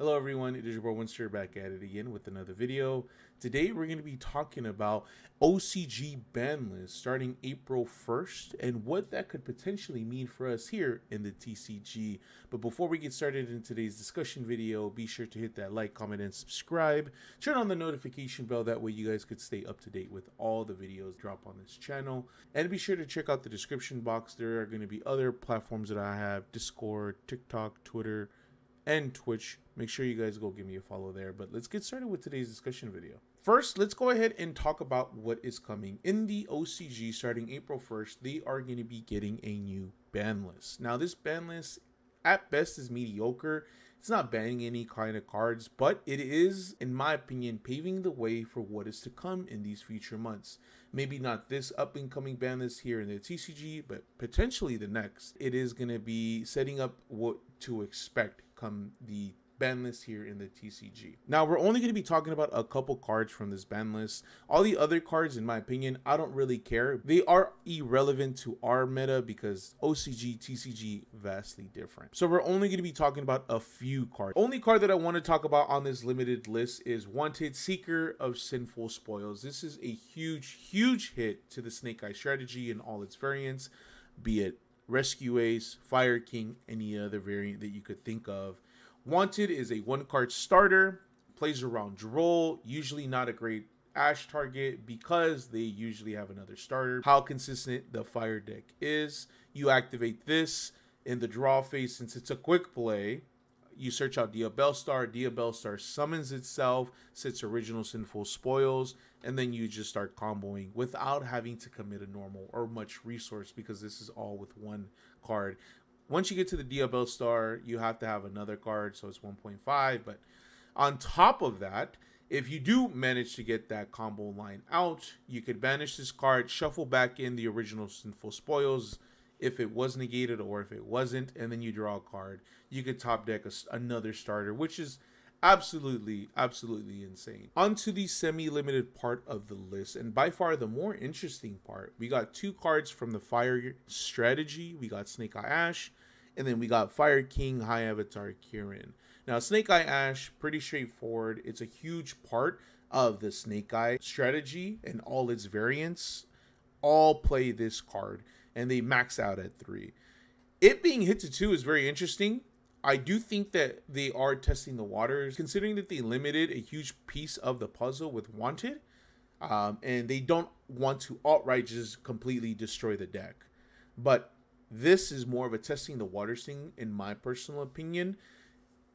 Hello everyone, it is your boy Wenster back at it again with another video. Today we're going to be talking about OCG ban list starting April 1st and what that could potentially mean for us here in the TCG. But before we get started in today's discussion video, be sure to hit that like, comment, and subscribe. Turn on the notification bell, that way you guys could stay up to date with all the videos drop on this channel. And be sure to check out the description box, there are going to be other platforms that I have, Discord, TikTok, Twitter, and Twitch. Make sure you guys go give me a follow there. But let's get started with today's discussion video. First, let's go ahead and talk about what is coming. In the OCG starting April 1st, they are going to be getting a new ban list. Now, this ban list at best is mediocre. It's not banning any kind of cards, but it is, in my opinion, paving the way for what is to come in these future months. Maybe not this up and coming ban list here in the TCG, but potentially the next. It is going to be setting up what to expect come the ban list here in the TCG. Now, we're only going to be talking about a couple cards from this ban list. All the other cards, in my opinion, I don't really care. They are irrelevant to our meta because OCG, TCG, vastly different. So we're only going to be talking about a few cards. Only card that I want to talk about on this limited list is Wanted Seeker of Sinful Spoils. This is a huge, huge hit to the Snake Eye strategy and all its variants, be it Rescue Ace, Fire King, any other variant that you could think of. Wanted is a one card starter, plays around Droll, usually not a great Ash target because they usually have another starter. How consistent the fire deck is. You activate this in the draw phase since it's a quick play you search out Diabellstar. Dia Bellstar summons itself, sits original sinful spoils, and then you just start comboing without having to commit a normal or much resource because this is all with one card. Once you get to the Diabellstar, you have to have another card, so it's 1.5. But on top of that, if you do manage to get that combo line out, you could banish this card, shuffle back in the original Sinful Spoils, if it was negated or if it wasn't, and then you draw a card. You could top deck a, another starter, which is absolutely, absolutely insane. Onto the semi-limited part of the list, and by far the more interesting part, we got two cards from the Fire strategy. We got Snake Eye Ash, and then we got Fire King High Avatar Kirin. Now, Snake Eye Ash, pretty straightforward. It's a huge part of the Snake Eye strategy and all its variants all play this card and they max out at three. It being hit to two is very interesting. I do think that they are testing the waters, considering that they limited a huge piece of the puzzle with Wanted, um, and they don't want to outright just completely destroy the deck. But this is more of a testing the waters thing, in my personal opinion.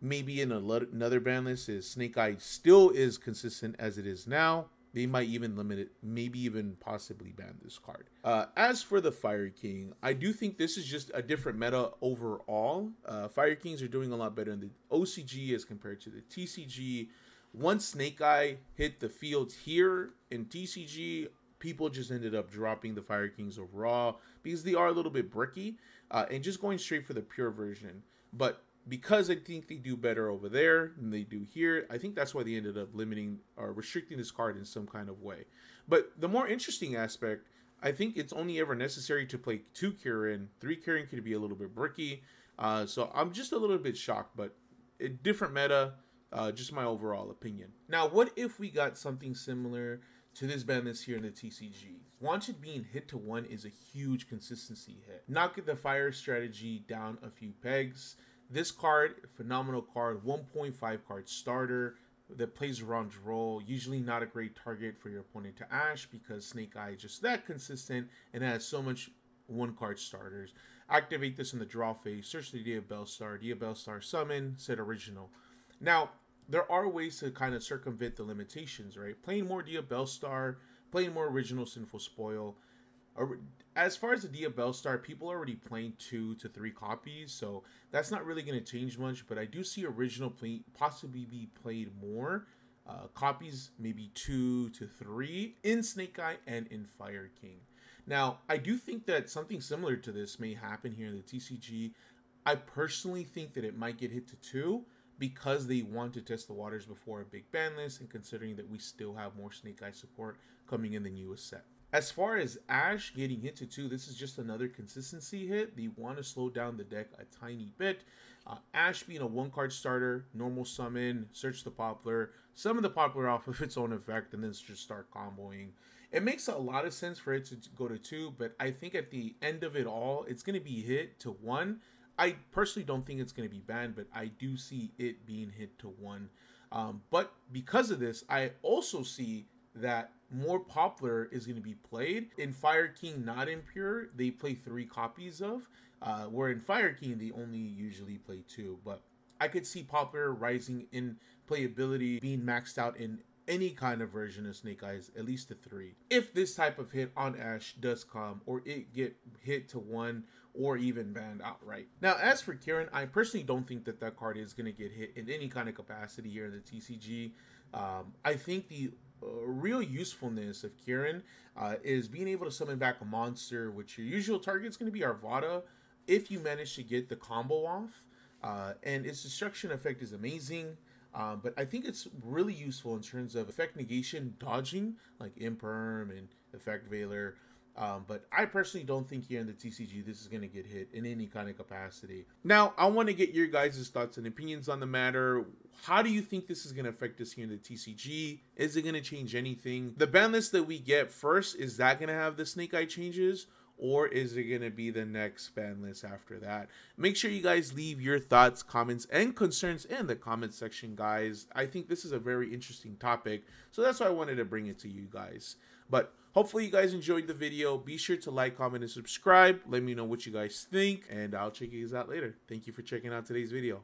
Maybe in another ban list is Snake Eye still is consistent as it is now. They might even limit it, maybe even possibly ban this card. Uh, as for the Fire King, I do think this is just a different meta overall. Uh, Fire Kings are doing a lot better in the OCG as compared to the TCG. Once Snake Eye hit the field here in TCG, people just ended up dropping the Fire Kings overall because they are a little bit bricky uh, and just going straight for the pure version. But because I think they do better over there than they do here, I think that's why they ended up limiting or restricting this card in some kind of way. But the more interesting aspect, I think it's only ever necessary to play two Kirin. Three Kirin could be a little bit bricky. Uh, so I'm just a little bit shocked, but a different meta, uh, just my overall opinion. Now, what if we got something similar to this ban this here in the TCG? Wanted being hit to one is a huge consistency hit. Knock the fire strategy down a few pegs. This card, phenomenal card, 1.5 card starter that plays around Droll. Usually not a great target for your opponent to Ash because Snake Eye is just that consistent and has so much one card starters. Activate this in the draw phase. Search the Diabellstar. Dia Bellstar summon. Set original. Now, there are ways to kind of circumvent the limitations, right? Playing more Diabellstar, playing more original Sinful Spoil as far as the Diabellstar, people are already playing two to three copies, so that's not really going to change much. But I do see original play possibly be played more. Uh, copies maybe two to three in Snake Eye and in Fire King. Now, I do think that something similar to this may happen here in the TCG. I personally think that it might get hit to two because they want to test the waters before a big ban list and considering that we still have more Snake Eye support coming in the newest set. As far as Ash getting hit to two, this is just another consistency hit. They want to slow down the deck a tiny bit. Uh, Ash being a one card starter, normal summon, search the Poplar, summon the Poplar off of its own effect, and then just start comboing. It makes a lot of sense for it to go to two, but I think at the end of it all, it's going to be hit to one. I personally don't think it's going to be banned, but I do see it being hit to one. Um, but because of this, I also see that more Poplar is going to be played. In Fire King, not Impure, they play three copies of, uh, where in Fire King, they only usually play two. But I could see Poplar rising in playability, being maxed out in any kind of version of Snake Eyes, at least to three. If this type of hit on Ash does come, or it get hit to one, or even banned outright. Now, as for Kirin, I personally don't think that that card is going to get hit in any kind of capacity here in the TCG. Um, I think the real usefulness of Kirin uh, is being able to summon back a monster, which your usual target is going to be Arvata, if you manage to get the combo off. Uh, and its destruction effect is amazing. Um, but I think it's really useful in terms of effect negation dodging, like Imperm and Effect Veiler. Um, but I personally don't think here in the TCG this is going to get hit in any kind of capacity. Now, I want to get your guys' thoughts and opinions on the matter. How do you think this is going to affect us here in the TCG? Is it going to change anything? The ban list that we get first, is that going to have the Snake Eye changes? Or is it going to be the next ban list after that? Make sure you guys leave your thoughts, comments, and concerns in the comment section, guys. I think this is a very interesting topic, so that's why I wanted to bring it to you guys. But hopefully you guys enjoyed the video. Be sure to like, comment, and subscribe. Let me know what you guys think, and I'll check you guys out later. Thank you for checking out today's video.